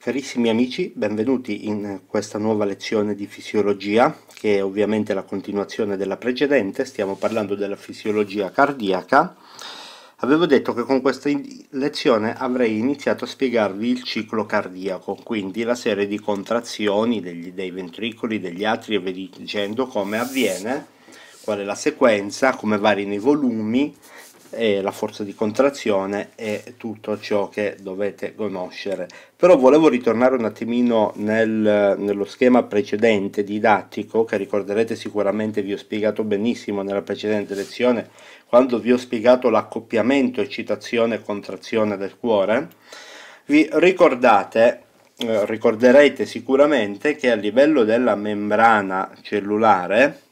Carissimi amici, benvenuti in questa nuova lezione di fisiologia, che è ovviamente la continuazione della precedente, stiamo parlando della fisiologia cardiaca. Avevo detto che con questa lezione avrei iniziato a spiegarvi il ciclo cardiaco, quindi la serie di contrazioni degli, dei ventricoli, degli atri e via dicendo, come avviene, qual è la sequenza, come variano i volumi, e la forza di contrazione e tutto ciò che dovete conoscere. Però volevo ritornare un attimino nel, nello schema precedente didattico, che ricorderete sicuramente vi ho spiegato benissimo nella precedente lezione, quando vi ho spiegato l'accoppiamento eccitazione contrazione del cuore. Vi ricordate eh, ricorderete sicuramente che a livello della membrana cellulare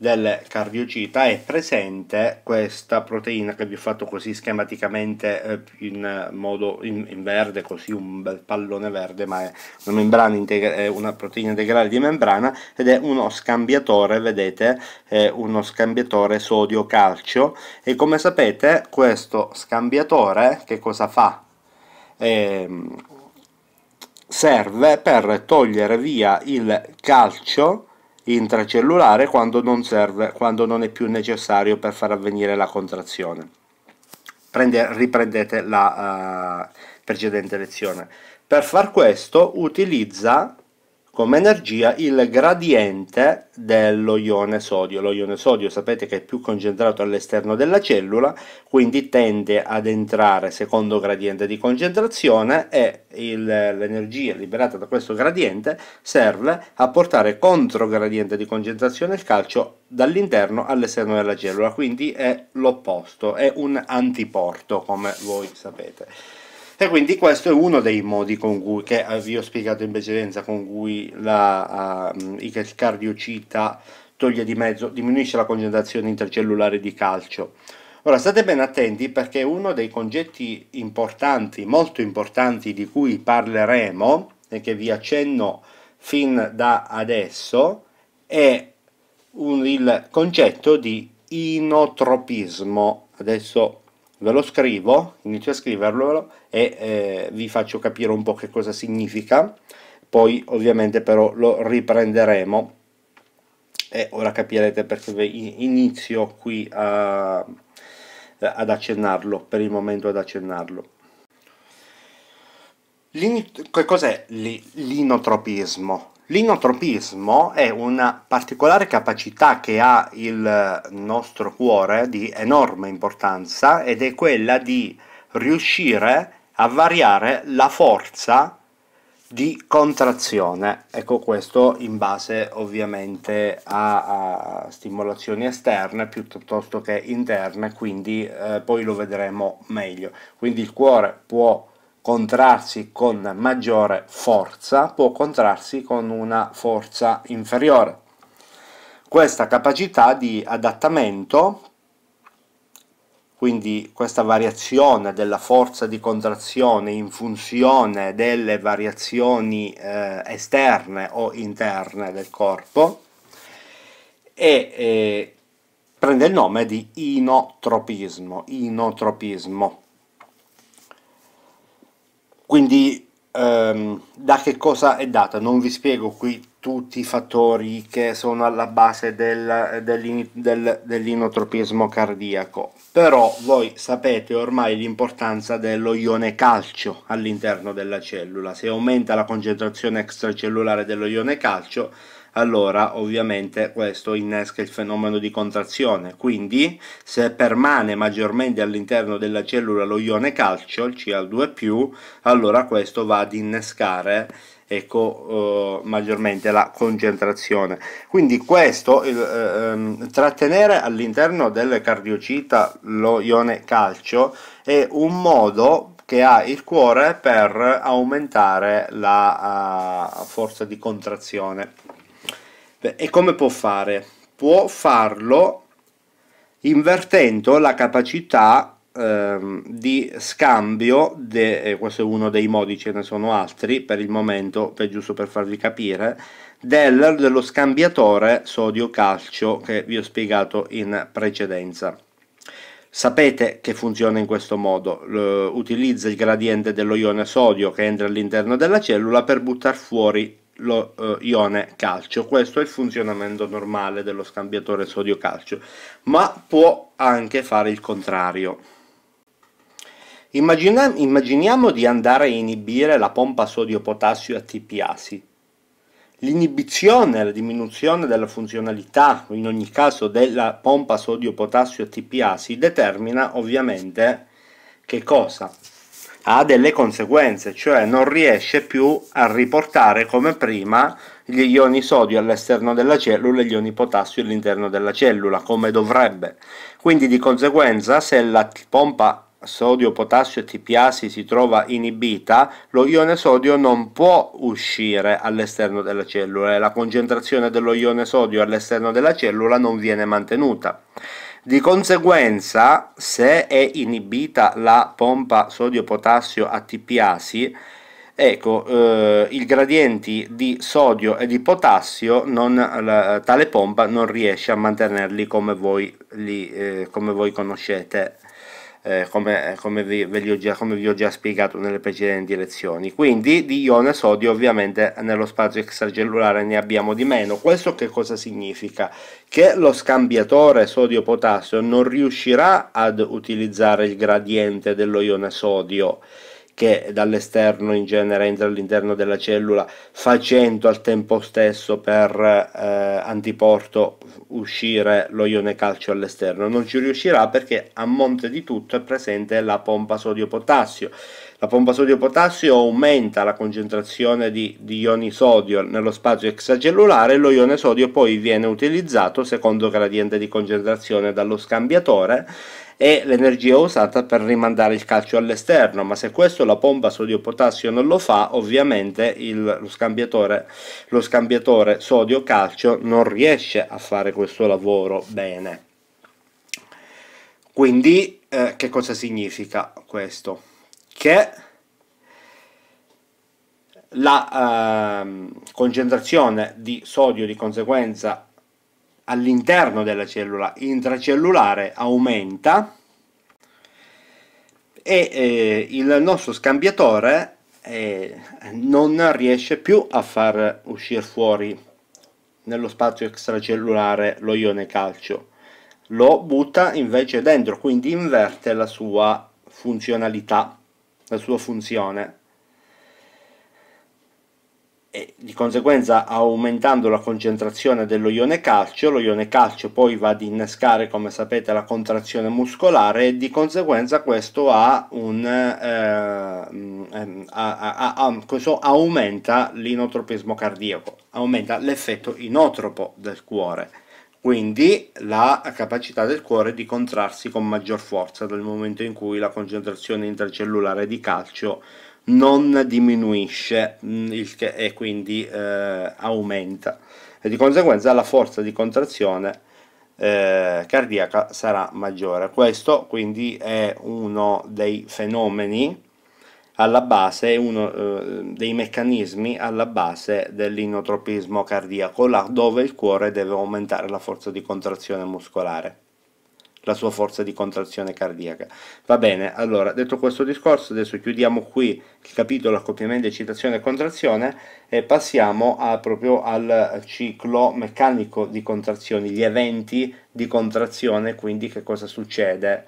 del cardiocita è presente questa proteina che vi ho fatto così schematicamente eh, in modo in, in, verde, così un bel pallone verde, ma è una, è una proteina integrale di membrana ed è uno scambiatore, vedete, è uno scambiatore sodio-calcio e come sapete questo scambiatore che cosa fa? Eh, serve per togliere via il calcio intracellulare quando non serve, quando non è più necessario per far avvenire la contrazione. Prende, riprendete la uh, precedente lezione. Per far questo utilizza come energia il gradiente dello ione sodio. Lo ione sodio sapete che è più concentrato all'esterno della cellula, quindi tende ad entrare secondo gradiente di concentrazione e l'energia liberata da questo gradiente serve a portare contro gradiente di concentrazione il calcio dall'interno all'esterno della cellula, quindi è l'opposto, è un antiporto come voi sapete. E quindi questo è uno dei modi con cui, che vi ho spiegato in precedenza, con cui la, uh, il cardiocita toglie di mezzo, diminuisce la concentrazione intercellulare di calcio. Ora state ben attenti perché uno dei concetti importanti, molto importanti, di cui parleremo e che vi accenno fin da adesso è un, il concetto di inotropismo. Adesso ve lo scrivo, inizio a scriverlo e eh, vi faccio capire un po' che cosa significa, poi ovviamente però lo riprenderemo e ora capirete perché inizio qui a, ad accennarlo, per il momento ad accennarlo. Che cos'è l'inotropismo? L'inotropismo è una particolare capacità che ha il nostro cuore di enorme importanza ed è quella di riuscire a variare la forza di contrazione. Ecco questo in base ovviamente a, a stimolazioni esterne piuttosto che interne, quindi eh, poi lo vedremo meglio. Quindi il cuore può contrarsi con maggiore forza può contrarsi con una forza inferiore. Questa capacità di adattamento, quindi questa variazione della forza di contrazione in funzione delle variazioni eh, esterne o interne del corpo, e, eh, prende il nome di inotropismo. inotropismo. Quindi ehm, da che cosa è data? Non vi spiego qui tutti i fattori che sono alla base del, del, del, dell'inotropismo cardiaco, però voi sapete ormai l'importanza dello ione calcio all'interno della cellula. Se aumenta la concentrazione extracellulare dello ione calcio, allora ovviamente questo innesca il fenomeno di contrazione. Quindi se permane maggiormente all'interno della cellula lo ione calcio, il Cl2+, allora questo va ad innescare ecco, uh, maggiormente la concentrazione. Quindi questo, il, uh, trattenere all'interno del cardiocita lo ione calcio è un modo che ha il cuore per aumentare la uh, forza di contrazione. E come può fare? Può farlo invertendo la capacità ehm, di scambio, de, questo è uno dei modi, ce ne sono altri per il momento, per, giusto per farvi capire, del, dello scambiatore sodio-calcio che vi ho spiegato in precedenza. Sapete che funziona in questo modo, utilizza il gradiente dello ione sodio che entra all'interno della cellula per buttare fuori lo uh, ione calcio. Questo è il funzionamento normale dello scambiatore sodio-calcio, ma può anche fare il contrario. Immagina immaginiamo di andare a inibire la pompa sodio-potassio ATPasi L'inibizione, la diminuzione della funzionalità, in ogni caso della pompa sodio-potassio ATPasi, determina ovviamente che cosa? Ha delle conseguenze, cioè non riesce più a riportare come prima gli ioni sodio all'esterno della cellula e gli ioni potassio all'interno della cellula, come dovrebbe. Quindi di conseguenza se la pompa sodio, potassio e TPasi si trova inibita, lo ione sodio non può uscire all'esterno della cellula e la concentrazione dello ione sodio all'esterno della cellula non viene mantenuta. Di conseguenza, se è inibita la pompa sodio-potassio ATPasi, ecco, eh, i gradienti di sodio e di potassio, non, la, tale pompa non riesce a mantenerli come voi, li, eh, come voi conoscete eh, come, come, vi, vi già, come, vi, ho già spiegato nelle precedenti lezioni. Quindi di ione sodio ovviamente nello spazio extracellulare ne abbiamo di meno. Questo che cosa significa? Che lo scambiatore sodio-potassio non riuscirà ad utilizzare il gradiente dello ione sodio che dall'esterno in genere entra all'interno della cellula facendo al tempo stesso per eh, antiporto uscire lo ione calcio all'esterno. Non ci riuscirà perché a monte di tutto è presente la pompa sodio-potassio. La pompa sodio-potassio aumenta la concentrazione di, di, ioni sodio nello spazio extracellulare lo ione sodio poi viene utilizzato secondo gradiente di concentrazione dallo scambiatore e l'energia usata per rimandare il calcio all'esterno, ma se questo la pompa sodio-potassio non lo fa, ovviamente il, lo scambiatore, lo scambiatore sodio-calcio non riesce a fare questo lavoro bene. Quindi eh, che cosa significa questo? Che la eh, concentrazione di sodio di conseguenza all'interno della cellula intracellulare aumenta e eh, il nostro scambiatore eh, non riesce più a far uscire fuori nello spazio extracellulare lo ione calcio. Lo butta invece dentro quindi inverte la sua funzionalità la sua funzione e di conseguenza aumentando la concentrazione dello ione calcio, lo ione calcio poi va ad innescare come sapete la contrazione muscolare e di conseguenza questo, un, eh, ha, ha, questo aumenta l'inotropismo cardiaco, aumenta l'effetto inotropo del cuore quindi la capacità del cuore di contrarsi con maggior forza dal momento in cui la concentrazione intracellulare di calcio non diminuisce mm, che, e quindi eh, aumenta e di conseguenza la forza di contrazione eh, cardiaca sarà maggiore. Questo quindi è uno dei fenomeni alla base, uno eh, dei meccanismi alla base dell'inotropismo cardiaco, là dove il cuore deve aumentare la forza di contrazione muscolare la sua forza di contrazione cardiaca. Va bene, allora, detto questo discorso, adesso chiudiamo qui il capitolo accoppiamento, eccitazione e contrazione e passiamo a, proprio al ciclo meccanico di contrazioni, gli eventi di contrazione, quindi che cosa succede.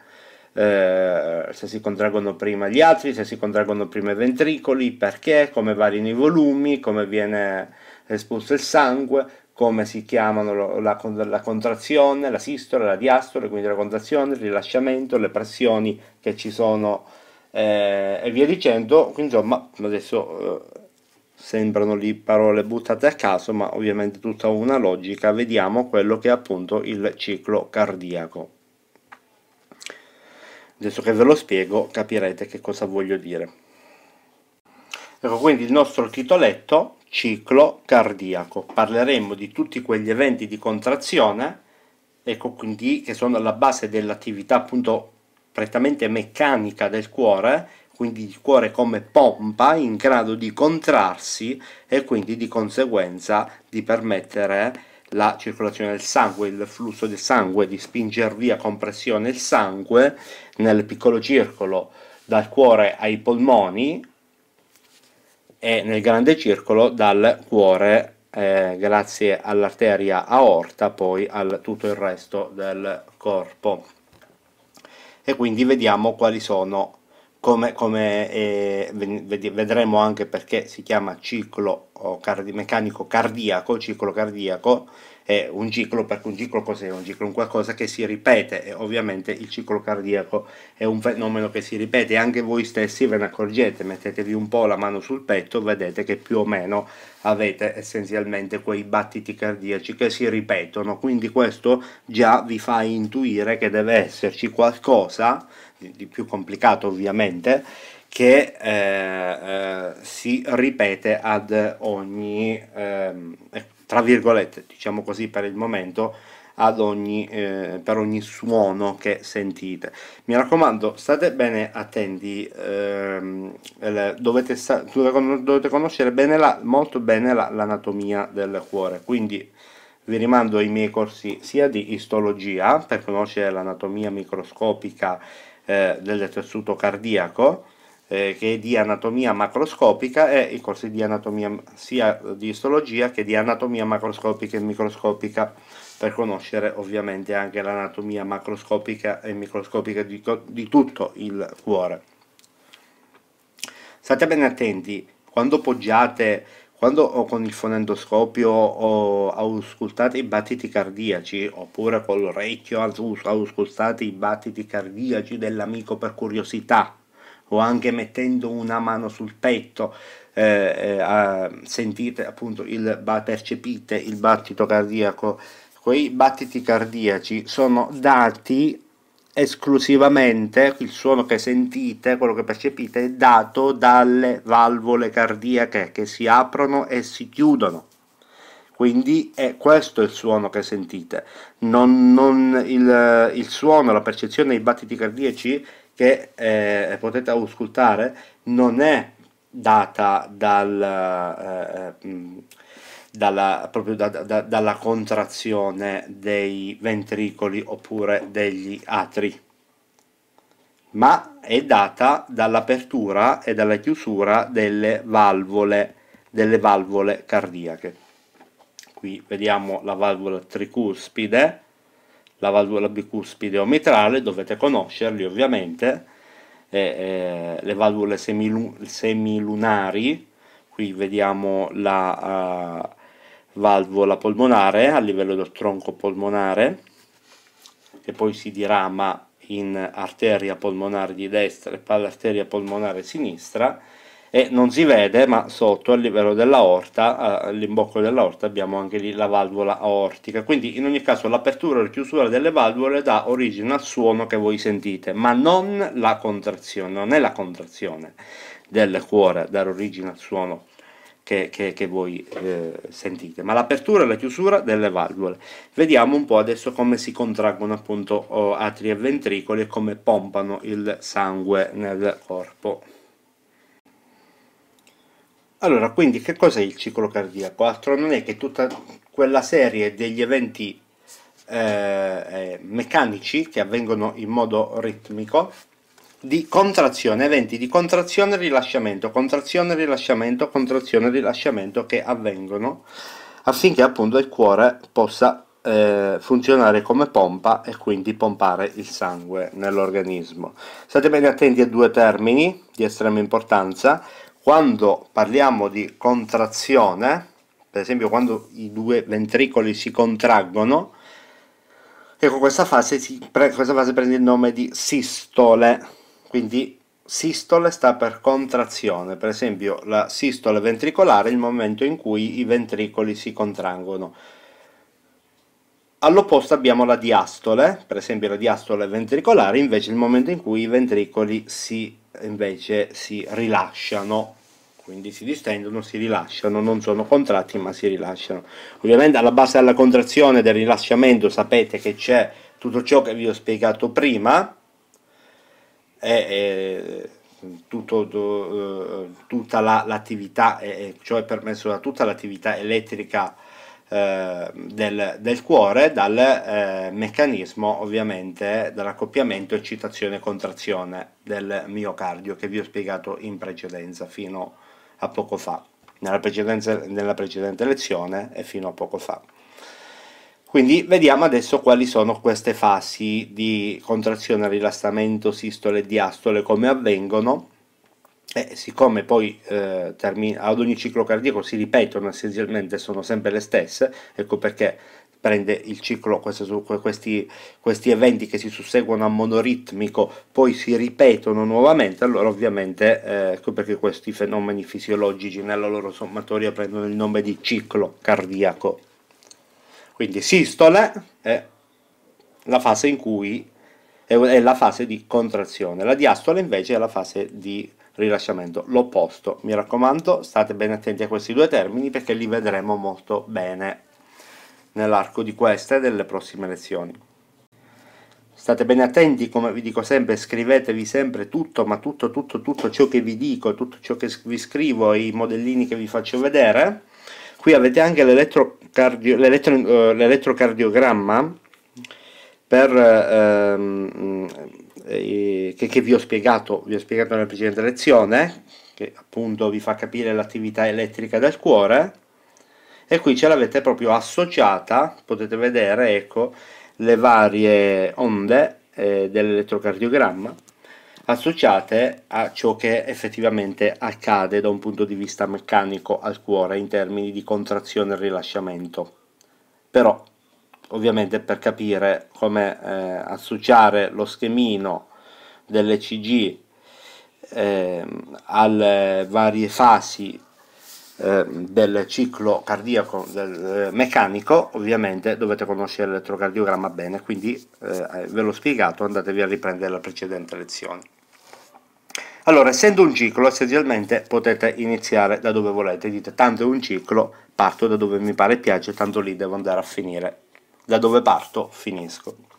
Eh, se si contraggono prima gli altri, se si contraggono prima i ventricoli, perché, come variano i volumi, come viene espulso il sangue, come si chiamano la, la, contrazione, la sistole, la diastole, quindi la contrazione, il rilasciamento, le pressioni che ci sono eh, e via dicendo. Insomma, adesso eh, sembrano lì parole buttate a caso, ma ovviamente tutta una logica. Vediamo quello che è appunto il ciclo cardiaco. Adesso che ve lo spiego capirete che cosa voglio dire. Ecco quindi il nostro titoletto ciclo cardiaco. Parleremo di tutti quegli eventi di contrazione, ecco quindi che sono alla base dell'attività appunto prettamente meccanica del cuore, quindi il cuore come pompa in grado di contrarsi e quindi di conseguenza di permettere la circolazione del sangue, il flusso del sangue, di spingere via con pressione il sangue nel piccolo circolo dal cuore ai polmoni e nel grande circolo dal cuore eh, grazie all'arteria aorta poi a tutto il resto del corpo. E quindi vediamo quali sono come, come eh, vedremo anche perché si chiama ciclo cardi meccanico cardiaco, ciclo cardiaco è un ciclo, perché un ciclo cos'è? Un ciclo è un qualcosa che si ripete e ovviamente il ciclo cardiaco è un fenomeno che si ripete anche voi stessi ve ne accorgete, mettetevi un po' la mano sul petto, vedete che più o meno avete essenzialmente quei battiti cardiaci che si ripetono, quindi questo già vi fa intuire che deve esserci qualcosa di più complicato ovviamente che eh, eh, si ripete ad ogni eh, tra virgolette, diciamo così per il momento, ogni, eh, per ogni suono che sentite. Mi raccomando, state bene attenti, ehm, dovete, dovete, conoscere bene la, molto bene l'anatomia del cuore, quindi vi rimando ai miei corsi sia di istologia per conoscere l'anatomia microscopica eh, del tessuto cardiaco, eh, che è di anatomia macroscopica e i corsi di anatomia sia di istologia che di anatomia macroscopica e microscopica per conoscere ovviamente anche l'anatomia macroscopica e microscopica di, di tutto il cuore. State bene attenti, quando poggiate quando con il fonendoscopio o auscultate i battiti cardiaci oppure con l'orecchio auscultate i battiti cardiaci dell'amico per curiosità o anche mettendo una mano sul petto eh, eh, sentite appunto il percepite il battito cardiaco quei battiti cardiaci sono dati esclusivamente il suono che sentite, quello che percepite è dato dalle valvole cardiache che si aprono e si chiudono. Quindi è questo il suono che sentite. Non, non il, il suono, la percezione dei battiti cardiaci che eh, potete auscultare non è data dal, eh, mm, dalla, proprio da, da, dalla contrazione dei ventricoli oppure degli atri, ma è data dall'apertura e dalla chiusura delle valvole, delle valvole cardiache. Qui vediamo la valvola tricuspide, la valvola bicuspide o mitrale, dovete conoscerli ovviamente, eh, eh, le valvole semilu semilunari, qui vediamo la uh, valvola polmonare a livello del tronco polmonare, che poi si dirama in arteria polmonare di destra e arteria polmonare sinistra, e non si vede ma sotto a livello dell'aorta all'imbocco dell'aorta abbiamo anche lì la valvola aortica. Quindi in ogni caso l'apertura e la chiusura delle valvole dà origine al suono che voi sentite ma non la contrazione non è la contrazione del cuore a dare origine al suono che, che, che voi eh, sentite. Ma l'apertura e la chiusura delle valvole. Vediamo un po' adesso come si contraggono appunto atri e ventricoli e come pompano il sangue nel corpo. Allora, quindi che cos'è il ciclo cardiaco? Altro non è che tutta quella serie degli eventi eh, eh, meccanici che avvengono in modo ritmico di contrazione, eventi di contrazione e rilasciamento, contrazione e rilasciamento, contrazione e rilasciamento che avvengono affinché appunto il cuore possa eh, funzionare come pompa e quindi pompare il sangue nell'organismo. State bene attenti a due termini di estrema importanza quando parliamo di contrazione, per esempio quando i due ventricoli si contraggono, ecco questa fase, si, questa fase prende il nome di sistole, quindi sistole sta per contrazione, per esempio la sistole ventricolare è il momento in cui i ventricoli si contraggono. All'opposto abbiamo la diastole, per esempio la diastole ventricolare, invece è il momento in cui i ventricoli si invece si rilasciano, quindi si distendono, si rilasciano, non sono contratti ma si rilasciano. Ovviamente alla base della contrazione e del rilasciamento sapete che c'è tutto ciò che vi ho spiegato prima, e, tutto, eh, tutta l'attività, la, cioè permesso da tutta l'attività elettrica eh, del, del, cuore dal eh, meccanismo ovviamente dell'accoppiamento eccitazione-contrazione del miocardio che vi ho spiegato in precedenza fino a poco fa, nella, nella precedente lezione e fino a poco fa. Quindi vediamo adesso quali sono queste fasi di contrazione, rilassamento, sistole e diastole, come avvengono e siccome poi eh, ad ogni ciclo cardiaco si ripetono essenzialmente, sono sempre le stesse, ecco perché prende il ciclo, questi, questi, eventi che si susseguono a monoritmico poi si ripetono nuovamente, allora ovviamente eh, ecco perché questi fenomeni fisiologici nella loro sommatoria prendono il nome di ciclo cardiaco. Quindi sistole è la fase in cui è la fase di contrazione, la diastole invece è la fase di rilasciamento, l'opposto. Mi raccomando, state ben attenti a questi due termini perché li vedremo molto bene nell'arco di queste e delle prossime lezioni. State bene attenti, come vi dico sempre, scrivetevi sempre tutto, ma tutto, tutto, tutto ciò che vi dico, tutto ciò che vi scrivo i modellini che vi faccio vedere. Qui avete anche l'elettrocardiogramma per ehm, eh, che, che, vi ho spiegato, vi ho spiegato nella precedente lezione, che appunto vi fa capire l'attività elettrica del cuore, e qui ce l'avete proprio associata, potete vedere, ecco, le varie onde eh, dell'elettrocardiogramma associate a ciò che effettivamente accade da un punto di vista meccanico al cuore in termini di contrazione e rilasciamento. Però ovviamente per capire come eh, associare lo schemino dell'ECG eh, alle varie fasi eh, del ciclo cardiaco del, eh, meccanico ovviamente dovete conoscere l'elettrocardiogramma bene quindi eh, ve l'ho spiegato andatevi a riprendere la precedente lezione allora essendo un ciclo essenzialmente potete iniziare da dove volete dite tanto è un ciclo parto da dove mi pare piace tanto lì devo andare a finire da dove parto finisco.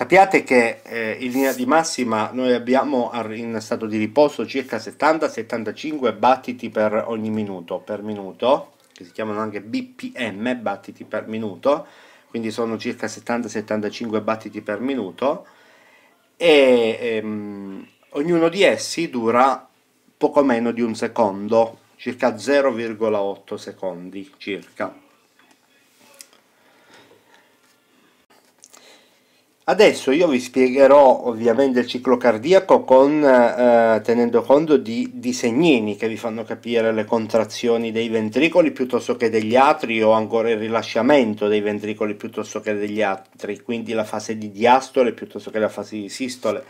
Sappiate che eh, in linea di massima noi abbiamo in stato di riposo circa 70-75 battiti per ogni minuto, per minuto, che si chiamano anche BPM, battiti per minuto, quindi sono circa 70-75 battiti per minuto e ehm, ognuno di essi dura poco meno di un secondo, circa 0,8 secondi circa. Adesso io vi spiegherò ovviamente il ciclo cardiaco con, eh, tenendo conto di disegnini che vi fanno capire le contrazioni dei ventricoli piuttosto che degli atri o ancora il rilasciamento dei ventricoli piuttosto che degli atri, quindi la fase di diastole piuttosto che la fase di sistole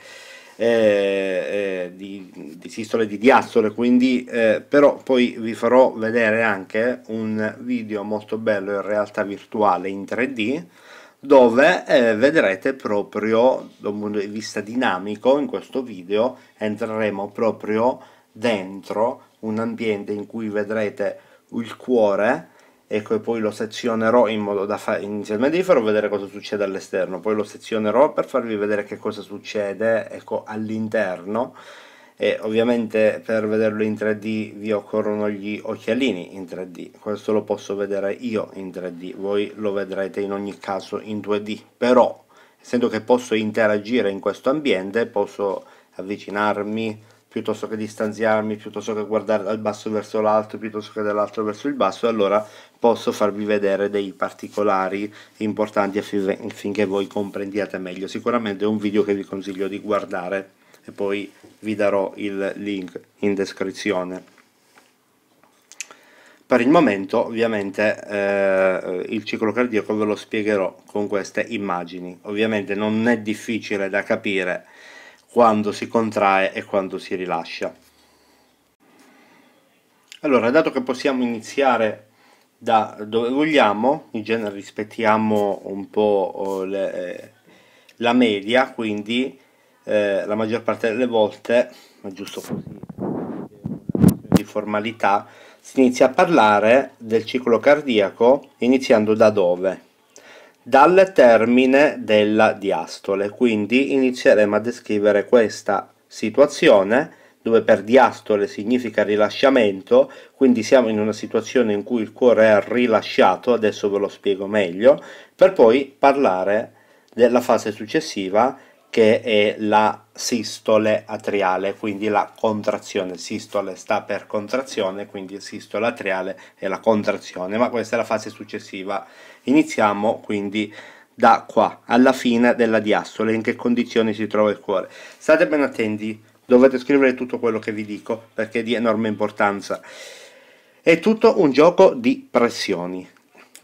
eh, eh, di, di, sistole di diastole, quindi eh, però poi vi farò vedere anche un video molto bello in realtà virtuale in 3D dove eh, vedrete proprio da un punto di vista dinamico in questo video entreremo proprio dentro un ambiente in cui vedrete il cuore ecco e poi lo sezionerò in modo da fare inizialmente vi farò vedere cosa succede all'esterno poi lo sezionerò per farvi vedere che cosa succede ecco all'interno e ovviamente per vederlo in 3D vi occorrono gli occhialini in 3D questo lo posso vedere io in 3D voi lo vedrete in ogni caso in 2D però essendo che posso interagire in questo ambiente posso avvicinarmi piuttosto che distanziarmi, piuttosto che guardare dal basso verso l'alto, piuttosto che dall'alto verso il basso, allora posso farvi vedere dei particolari importanti affinché voi comprendiate meglio. Sicuramente è un video che vi consiglio di guardare e poi vi darò il link in descrizione. Per il momento ovviamente eh, il ciclo cardiaco ve lo spiegherò con queste immagini, ovviamente non è difficile da capire quando si contrae e quando si rilascia. Allora, dato che possiamo iniziare da dove vogliamo, in genere rispettiamo un po' oh, le, eh, la media, quindi eh, la maggior parte delle volte, ma giusto così, di formalità, si inizia a parlare del ciclo cardiaco iniziando da dove? dal termine della diastole, quindi inizieremo a descrivere questa situazione dove per diastole significa rilasciamento, quindi siamo in una situazione in cui il cuore è rilasciato, adesso ve lo spiego meglio, per poi parlare della fase successiva che è la sistole atriale, quindi la contrazione. Sistole sta per contrazione, quindi sistole atriale è la contrazione, ma questa è la fase successiva. Iniziamo quindi da qua, alla fine della diastole, in che condizioni si trova il cuore. State ben attenti, dovete scrivere tutto quello che vi dico, perché è di enorme importanza. È tutto un gioco di pressioni,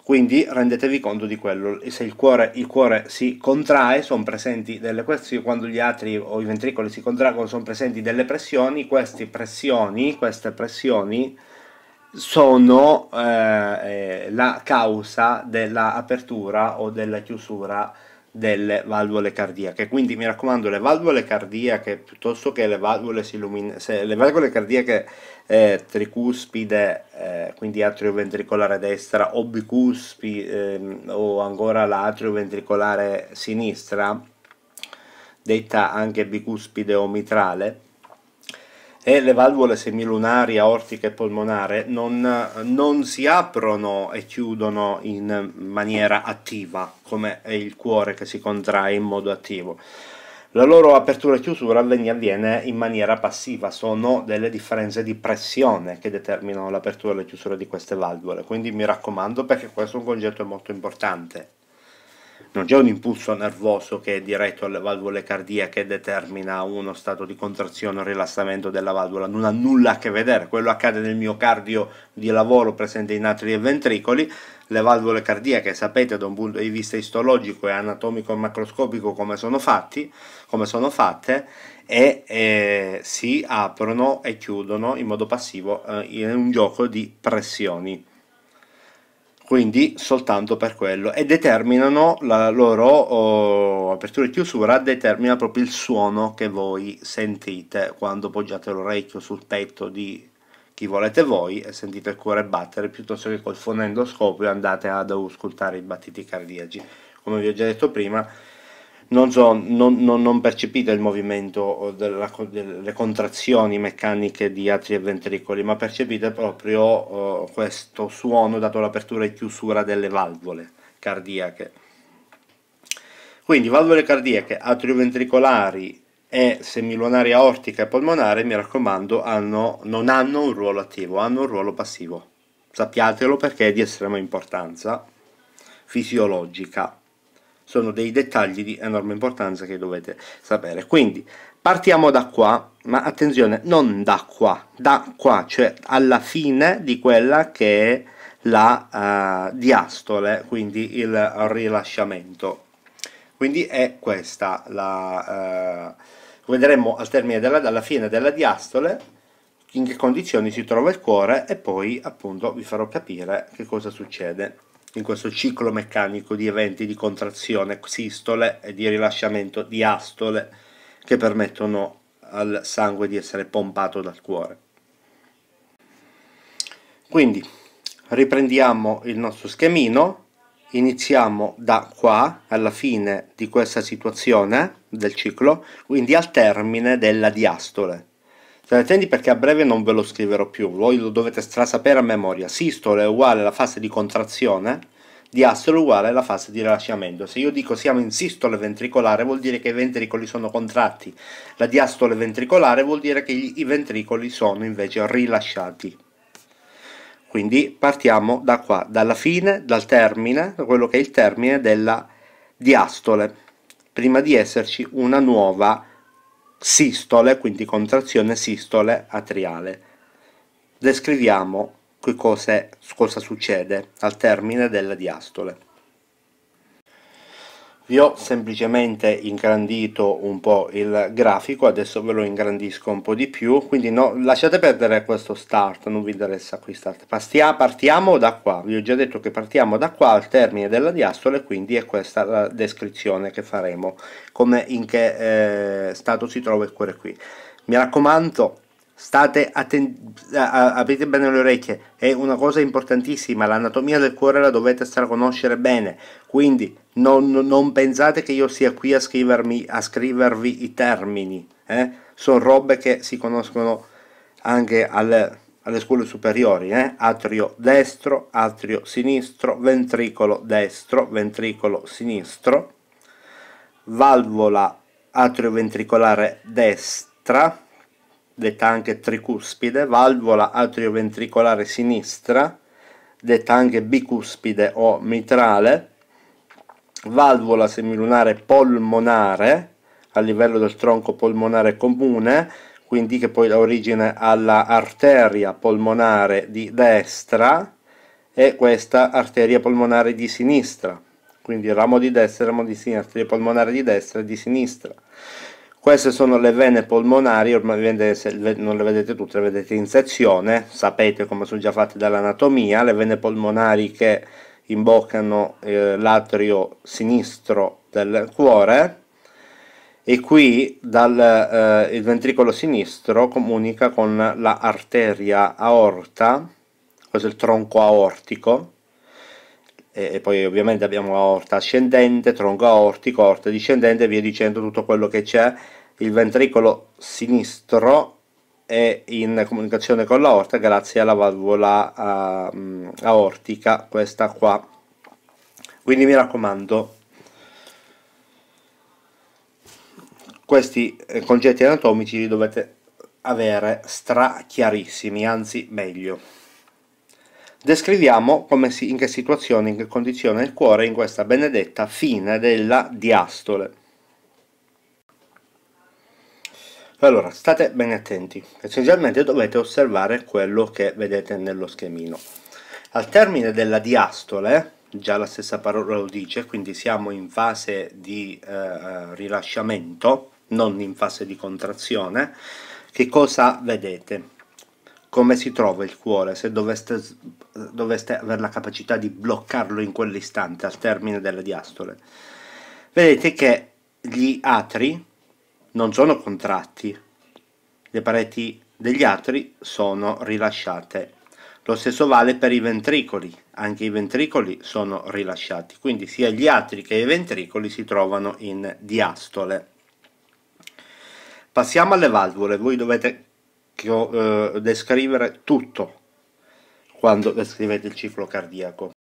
quindi rendetevi conto di quello, se il cuore, il cuore si contrae, sono presenti delle pressioni, quando gli atri o i ventricoli si contraggono sono presenti delle pressioni, queste pressioni, queste pressioni sono eh, la causa dell'apertura o della chiusura delle valvole cardiache. Quindi mi raccomando, le valvole cardiache piuttosto che le valvole, le valvole cardiache eh, tricuspide, eh, quindi atrioventricolare destra, o bicuspide eh, o ancora l'atrioventricolare sinistra, detta anche bicuspide o mitrale, e le valvole semilunari, aortica e polmonare non, non, si aprono e chiudono in maniera attiva, come è il cuore che si contrae in modo attivo. La loro apertura e chiusura avviene in maniera passiva, sono delle differenze di pressione che determinano l'apertura e la chiusura di queste valvole, quindi mi raccomando perché questo è un concetto molto importante non c'è un impulso nervoso che è diretto alle valvole cardiache e determina uno stato di contrazione o rilassamento della valvola, non ha nulla a che vedere, quello accade nel miocardio di lavoro presente in atri e ventricoli, le valvole cardiache sapete da un punto di vista istologico e anatomico e macroscopico come sono, fatti, come sono fatte e eh, si aprono e chiudono in modo passivo eh, in un gioco di pressioni quindi soltanto per quello. E determinano la loro oh, apertura e chiusura determina proprio il suono che voi sentite quando poggiate l'orecchio sul petto di chi volete voi e sentite il cuore battere piuttosto che col fonendoscopio andate ad auscultare i battiti cardiaci. Come vi ho già detto prima non, so, non, non, non, percepite il movimento della, delle contrazioni meccaniche di atri e ventricoli, ma percepite proprio uh, questo suono dato l'apertura e chiusura delle valvole cardiache. Quindi valvole cardiache, atrioventricolari e semilunari aortica e polmonare, mi raccomando, hanno, non hanno un ruolo attivo, hanno un ruolo passivo. Sappiatelo perché è di estrema importanza fisiologica sono dei dettagli di enorme importanza che dovete sapere. Quindi partiamo da qua, ma attenzione, non da qua, da qua, cioè alla fine di quella che è la uh, diastole, quindi il rilasciamento. Quindi è questa la... Uh, vedremo al termine della, dalla fine della diastole in che condizioni si trova il cuore e poi appunto vi farò capire che cosa succede in questo ciclo meccanico di eventi di contrazione, sistole e di rilasciamento di astole che permettono al sangue di essere pompato dal cuore. Quindi riprendiamo il nostro schemino, iniziamo da qua alla fine di questa situazione del ciclo, quindi al termine della diastole. State attenti perché a breve non ve lo scriverò più, voi lo dovete strasapere a memoria. Sistole è uguale alla fase di contrazione, diastole è uguale alla fase di rilasciamento. Se io dico siamo in sistole ventricolare vuol dire che i ventricoli sono contratti, la diastole ventricolare vuol dire che i ventricoli sono invece rilasciati. Quindi partiamo da qua, dalla fine, dal termine, da quello che è il termine della diastole, prima di esserci una nuova sistole, quindi contrazione sistole atriale. Descriviamo che cose, cosa succede al termine della diastole. Vi ho semplicemente ingrandito un po' il grafico, adesso ve lo ingrandisco un po' di più, quindi no, lasciate perdere questo start, non vi interessa qui start. Partiamo da qua, vi ho già detto che partiamo da qua al termine della diastole, quindi è questa la descrizione che faremo, come in che eh, stato si trova il cuore qui. Mi raccomando, state attenti, aprite bene le orecchie, è una cosa importantissima, l'anatomia del cuore la dovete stare a conoscere bene, quindi non, non pensate che io sia qui a, scrivermi, a scrivervi i termini, eh? sono robe che si conoscono anche alle, alle scuole superiori, eh? atrio destro, atrio sinistro, ventricolo destro, ventricolo sinistro, valvola atrioventricolare destra, detta anche tricuspide, valvola atrioventricolare sinistra, detta anche bicuspide o mitrale, valvola semilunare polmonare a livello del tronco polmonare comune, quindi che poi dà origine alla arteria polmonare di destra e questa arteria polmonare di sinistra, quindi ramo di destra ramo di sinistra, arteria polmonare di destra e di sinistra. Queste sono le vene polmonari, ormai non le vedete tutte, le vedete in sezione, sapete come sono già fatte dall'anatomia, le vene polmonari che imboccano eh, l'atrio sinistro del cuore e qui dal, eh, il ventricolo sinistro comunica con l'arteria aorta, questo è il tronco aortico, e poi ovviamente abbiamo aorta ascendente, tronco aortico, aorta discendente e via dicendo tutto quello che c'è il ventricolo sinistro è in comunicazione con l'aorta grazie alla valvola uh, aortica, questa qua. Quindi mi raccomando, questi eh, concetti anatomici li dovete avere stra chiarissimi, anzi meglio. Descriviamo si, in che situazione, in che condizione il cuore in questa benedetta fine della diastole. Allora, state ben attenti, essenzialmente dovete osservare quello che vedete nello schemino. Al termine della diastole, già la stessa parola lo dice, quindi siamo in fase di eh, rilasciamento, non in fase di contrazione, che cosa vedete? Come si trova il cuore se doveste, doveste avere la capacità di bloccarlo in quell'istante al termine delle diastole? Vedete che gli atri non sono contratti, le pareti degli atri sono rilasciate. Lo stesso vale per i ventricoli, anche i ventricoli sono rilasciati, quindi sia gli atri che i ventricoli si trovano in diastole. Passiamo alle valvole, voi dovete eh, descrivere tutto quando descrivete il ciclo cardiaco.